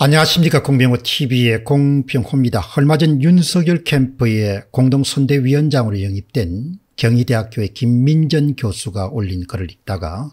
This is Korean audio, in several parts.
안녕하십니까 공병호 tv의 공병호입니다. 얼마 전 윤석열 캠프의 공동선대위원장으로 영입된 경희대학교의 김민전 교수가 올린 글을 읽다가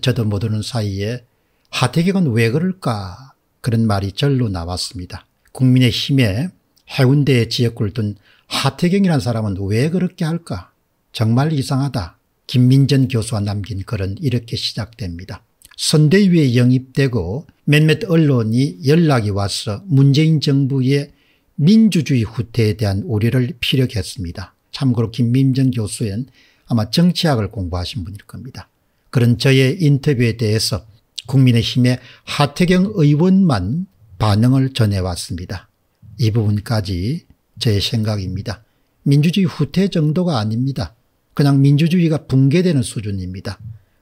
저도 모르는 사이에 하태경은 왜 그럴까 그런 말이 절로 나왔습니다. 국민의힘에 해운대에 지역구를 둔 하태경이라는 사람은 왜 그렇게 할까 정말 이상하다. 김민전 교수가 남긴 글은 이렇게 시작됩니다. 선대위에 영입되고 몇몇 언론이 연락이 와서 문재인 정부의 민주주의 후퇴에 대한 우려를 피력했습니다. 참고로 김민정 교수는 아마 정치학을 공부하신 분일 겁니다. 그런 저의 인터뷰에 대해서 국민의힘의 하태경 의원만 반응을 전해왔습니다. 이 부분까지 제 생각입니다. 민주주의 후퇴 정도가 아닙니다. 그냥 민주주의가 붕괴되는 수준입니다.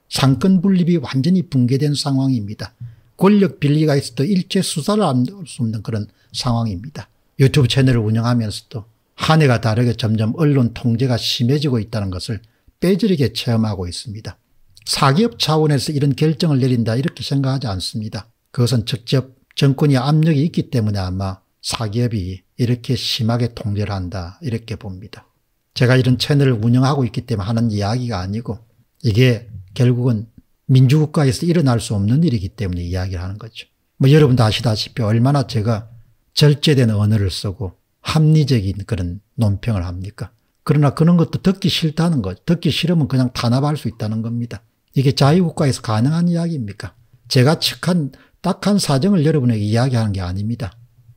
상권 분립이 완전히 붕괴된 상황입니다. 권력 빌리가 있어도 일체 수사를 할 수 없는 그런 상황입니다. 유튜브 채널을 운영하면서도 한 해가 다르게 점점 언론 통제가 심해지고 있다는 것을 빼지르게 체험하고 있습니다. 사기업 차원에서 이런 결정을 내린다 이렇게 생각하지 않습니다. 그것은 직접 정권이 압력이 있기 때문에 아마 사기업이 이렇게 심하게 통제를 한다 이렇게 봅니다. 제가 이런 채널을 운영하고 있기 때문에 하는 이야기가 아니고 이게 결국은 민주국가에서 일어날 수 없는 일이기 때문에 이야기를 하는 거죠. 뭐 여러분도 아시다시피 얼마나 제가 절제된 언어를 쓰고 합리적인 그런 논평을 합니까? 그러나 그런 것도 듣기 싫다는 거죠. 듣기 싫으면 그냥 탄압할 수 있다는 겁니다. 이게 자유국가에서 가능한 이야기입니까? 제가 측한 딱한 사정을 여러분에게 이야기하는 게 아닙니다.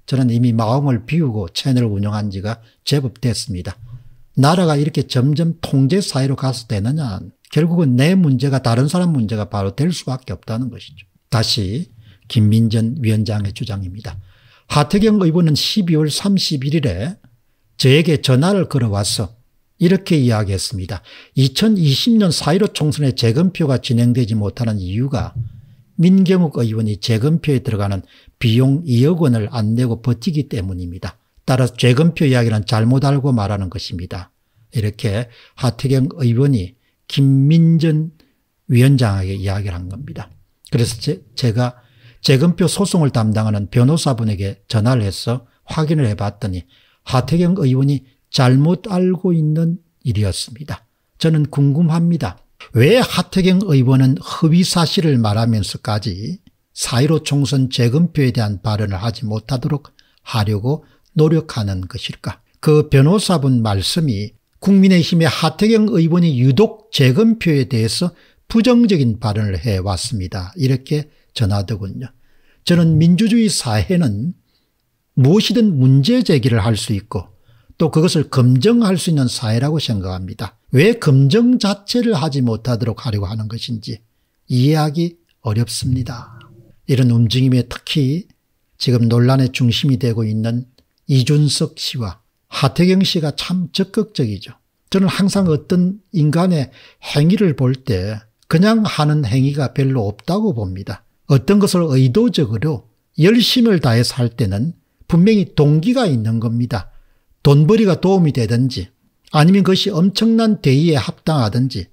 저는 이미 마음을 비우고 채널을 운영한 지가 제법 됐습니다. 나라가 이렇게 점점 통제 사회로 가서 되느냐 결국은 내 문제가 다른 사람 문제가 바로 될 수밖에 없다는 것이죠. 다시 김민전 위원장의 주장입니다. 하태경 의원은 12월 31일에 저에게 전화를 걸어와서 이렇게 이야기했습니다. 2020년 4.15 총선에 재검표가 진행되지 못하는 이유가 민경욱 의원이 재검표에 들어가는 비용 2억 원을 안 내고 버티기 때문입니다. 따라서 재검표 이야기는 잘못 알고 말하는 것입니다. 이렇게 하태경 의원이 김민전 위원장에게 이야기를 한 겁니다. 그래서 제, 제가 재검표 소송을 담당하는 변호사분에게 전화를 해서 확인을 해봤더니 하태경 의원이 잘못 알고 있는 일이었습니다. 저는 궁금합니다. 왜 하태경 의원은 허위 사실을 말하면서까지 4.15 총선 재검표에 대한 발언을 하지 못하도록 하려고 노력하는 것일까? 그 변호사분 말씀이 국민의힘의 하태경 의원이 유독 재검표에 대해서 부정적인 발언을 해왔습니다. 이렇게 전하더군요. 저는 민주주의 사회는 무엇이든 문제 제기를 할 수 있고 또 그것을 검증할 수 있는 사회라고 생각합니다. 왜 검증 자체를 하지 못하도록 하려고 하는 것인지 이해하기 어렵습니다. 이런 움직임에 특히 지금 논란의 중심이 되고 있는 이준석 씨와 하태경 씨가 참 적극적이죠. 저는 항상 어떤 인간의 행위를 볼 때 그냥 하는 행위가 별로 없다고 봅니다. 어떤 것을 의도적으로 열심을 다해서 할 때는 분명히 동기가 있는 겁니다. 돈벌이가 도움이 되든지 아니면 그것이 엄청난 대의에 합당하든지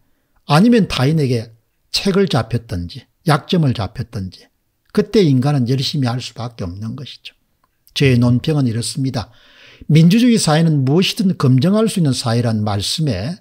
아니면 타인에게 책을 잡혔든지 약점을 잡혔든지 그때 인간은 열심히 할 수밖에 없는 것이죠. 제 논평은 이렇습니다. 민주주의 사회는 무엇이든 검증할 수 있는 사회란 말씀에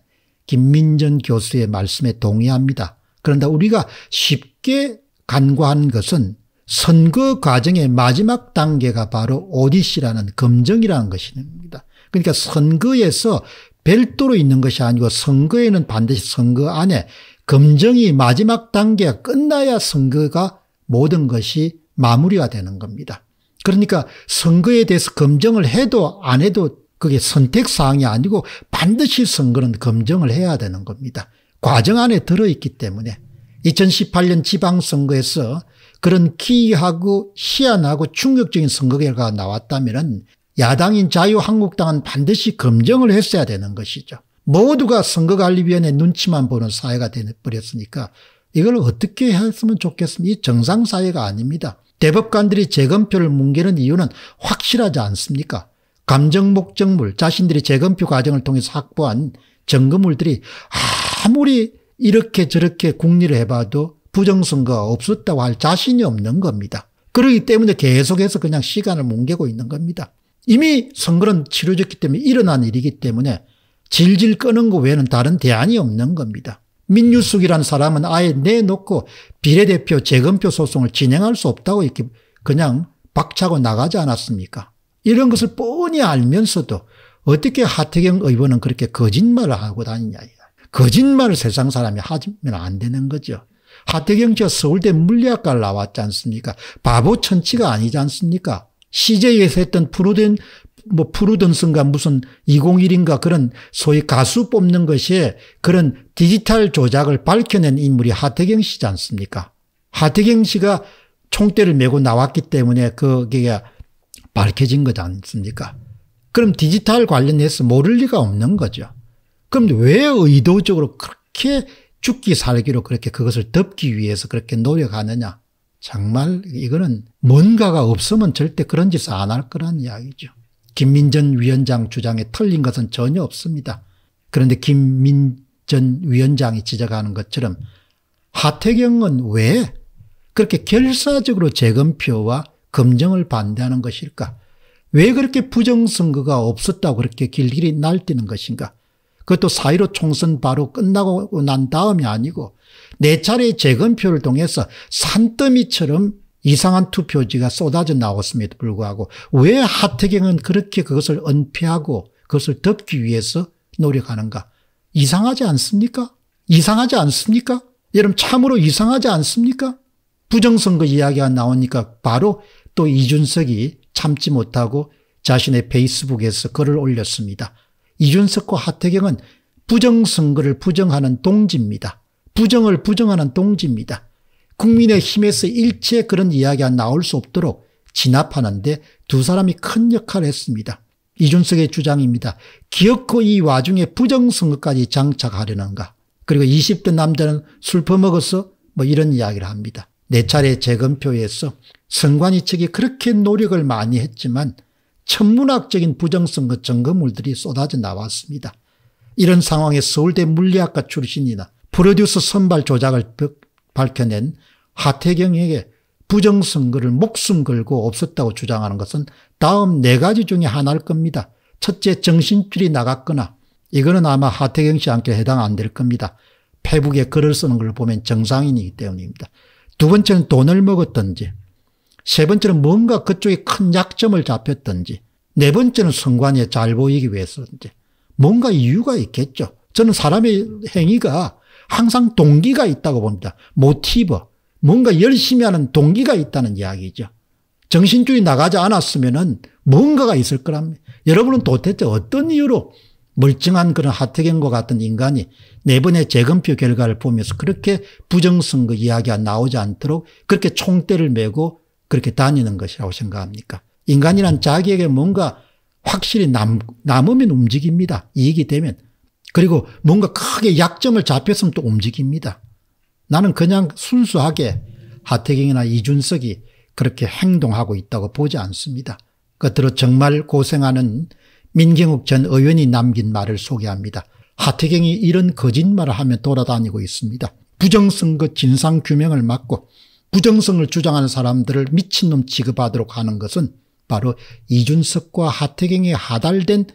김민전 교수의 말씀에 동의합니다. 그런데 우리가 쉽게 간과한 것은 선거 과정의 마지막 단계가 바로 오디시라는 검증이라는 것입니다. 그러니까 선거에서 별도로 있는 것이 아니고 선거에는 반드시 선거 안에 검증이 마지막 단계가 끝나야 선거가 모든 것이 마무리가 되는 겁니다. 그러니까 선거에 대해서 검증을 해도 안 해도 그게 선택사항이 아니고 반드시 선거는 검증을 해야 되는 겁니다. 과정 안에 들어있기 때문에 2018년 지방선거에서 그런 기이하고 희한하고 충격적인 선거 결과가 나왔다면 야당인 자유한국당은 반드시 검증을 했어야 되는 것이죠. 모두가 선거관리위원회 눈치만 보는 사회가 되어버렸으니까 이걸 어떻게 했으면 좋겠습니까? 이 정상사회가 아닙니다. 대법관들이 재검표를 뭉개는 이유는 확실하지 않습니까? 감정 목적물 자신들이 재검표 과정을 통해서 확보한 증거물들이 아무리 이렇게 저렇게 국리를 해봐도 부정선거가 없었다고 할 자신이 없는 겁니다. 그러기 때문에 계속해서 그냥 시간을 뭉개고 있는 겁니다. 이미 선거는 치러졌기 때문에 일어난 일이기 때문에 질질 끄는 거 외에는 다른 대안이 없는 겁니다. 민유숙이라는 사람은 아예 내놓고 비례대표 재검표 소송을 진행할 수 없다고 이렇게 그냥 박차고 나가지 않았습니까? 이런 것을 뻔히 알면서도 어떻게 하태경 의원은 그렇게 거짓말을 하고 다니냐. 거짓말을 세상 사람이 하면 안 되는 거죠. 하태경 씨가 서울대 물리학과를 나왔지 않습니까? 바보 천치가 아니지 않습니까? CJ에서 했던 푸르든, 뭐 푸르든슨가 무슨 201인가 그런 소위 가수 뽑는 것이 그런 디지털 조작을 밝혀낸 인물이 하태경 씨지 않습니까? 하태경 씨가 총대를 메고 나왔기 때문에 그게 밝혀진 거지 않습니까? 그럼 디지털 관련해서 모를 리가 없는 거죠. 그럼 왜 의도적으로 그렇게 죽기 살기로 그렇게 그것을 덮기 위해서 그렇게 노력하느냐. 정말 이거는 뭔가가 없으면 절대 그런 짓을 안 할 거란 이야기죠. 김민전 위원장 주장에 틀린 것은 전혀 없습니다. 그런데 김민전 위원장이 지적하는 것처럼 하태경은 왜 그렇게 결사적으로 재검표와 검정을 반대하는 것일까? 왜 그렇게 부정선거가 없었다고 그렇게 길길이 날뛰는 것인가? 그것도 사이로 총선 바로 끝나고 난 다음이 아니고 네 차례 재검표를 통해서 산더미처럼 이상한 투표지가 쏟아져 나왔음에도 불구하고 왜 하태경은 그렇게 그것을 은폐하고 그것을 덮기 위해서 노력하는가? 이상하지 않습니까? 이상하지 않습니까? 여러분 참으로 이상하지 않습니까? 부정선거 이야기가 나오니까 바로 또 이준석이 참지 못하고 자신의 페이스북에서 글을 올렸습니다. 이준석과 하태경은 부정선거를 부정하는 동지입니다. 부정을 부정하는 동지입니다. 국민의 힘에서 일체 그런 이야기가 나올 수 없도록 진압하는데 두 사람이 큰 역할을 했습니다. 이준석의 주장입니다. 기어코 이 와중에 부정선거까지 장착하려는가. 그리고 20대 남자는 술 퍼먹어서 뭐 이런 이야기를 합니다. 네 차례 재검표에서 선관위 측이 그렇게 노력을 많이 했지만 천문학적인 부정선거 증거물들이 쏟아져 나왔습니다. 이런 상황에 서울대 물리학과 출신이나 프로듀서 선발 조작을 밝혀낸 하태경에게 부정선거를 목숨 걸고 없었다고 주장하는 것은 다음 네 가지 중에 하나일 겁니다. 첫째 정신줄이 나갔거나 이거는 아마 하태경 씨한테 해당 안 될 겁니다. 페북에 글을 쓰는 걸 보면 정상인이기 때문입니다. 두 번째는 돈을 먹었던지 세 번째는 뭔가 그쪽에 큰 약점을 잡혔던지 네 번째는 선관위에 잘 보이기 위해서인지 뭔가 이유가 있겠죠. 저는 사람의 행위가 항상 동기가 있다고 봅니다. 모티브. 뭔가 열심히 하는 동기가 있다는 이야기죠. 정신줄이 나가지 않았으면 뭔가가 있을 거랍니다. 여러분은 도대체 어떤 이유로 멀쩡한 그런 하태경과 같은 인간이 네 번의 재검표 결과를 보면서 그렇게 부정선거 이야기가 나오지 않도록 그렇게 총대를 메고 그렇게 다니는 것이라고 생각합니까? 인간이란 자기에게 뭔가 확실히 남, 남으면 움직입니다. 이익이 되면. 그리고 뭔가 크게 약점을 잡혔으면 또 움직입니다. 나는 그냥 순수하게 하태경이나 이준석이 그렇게 행동하고 있다고 보지 않습니다. 끝으로 정말 고생하는 민경욱 전 의원이 남긴 말을 소개합니다. 하태경이 이런 거짓말을 하며 돌아다니고 있습니다. 부정선거 진상규명을 막고 부정성을 주장하는 사람들을 미친놈 취급하도록 하는 것은 바로 이준석과 하태경에 하달된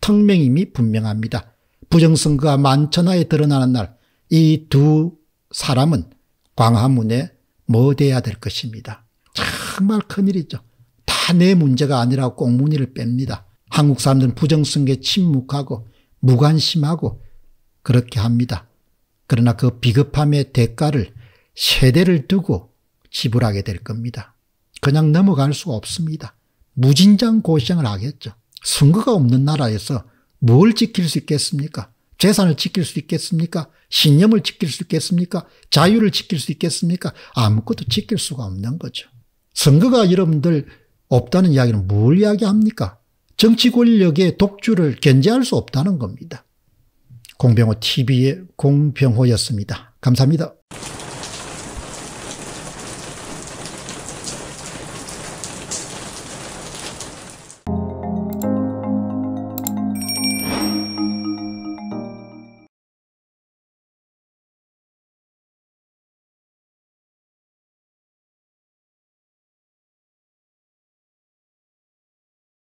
턱명임이 분명합니다. 부정선거가 만천하에 드러나는 날 이 두 사람은 광화문에 뭐 돼야 될 것입니다. 정말 큰일이죠. 다 내 문제가 아니라 꽁무니를 뺍니다. 한국 사람들은 부정선거에 침묵하고 무관심하고 그렇게 합니다. 그러나 그 비겁함의 대가를 세대를 두고 지불하게 될 겁니다. 그냥 넘어갈 수 없습니다. 무진장 고생을 하겠죠. 선거가 없는 나라에서 뭘 지킬 수 있겠습니까? 재산을 지킬 수 있겠습니까? 신념을 지킬 수 있겠습니까? 자유를 지킬 수 있겠습니까? 아무것도 지킬 수가 없는 거죠. 선거가 여러분들 없다는 이야기는 뭘 이야기합니까? 정치 권력의 독주를 견제할 수 없다는 겁니다. 공병호 TV의 공병호였습니다. 감사합니다.